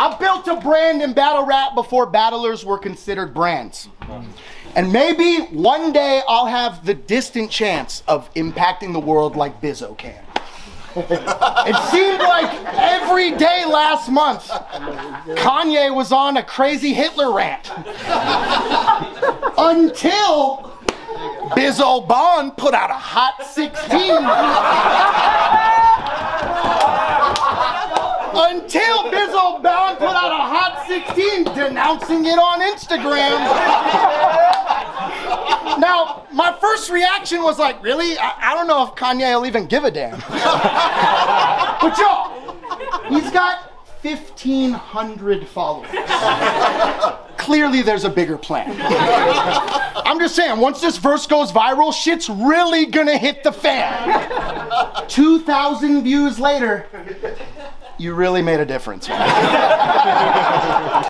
I built a brand in battle rap before battlers were considered brands. And maybe one day I'll have the distant chance of impacting the world like Bizzo can. it seemed like every day last month, Kanye was on a crazy Hitler rant. Until Bizzo Bond put out a hot 16. Until Bizzo Bond put out a hot 16 denouncing it on Instagram. Now, my first reaction was like, really? I, I don't know if Kanye will even give a damn. but y'all, he's got 1,500 followers. Clearly, there's a bigger plan. I'm just saying, once this verse goes viral, shit's really gonna hit the fan. 2,000 views later, you really made a difference.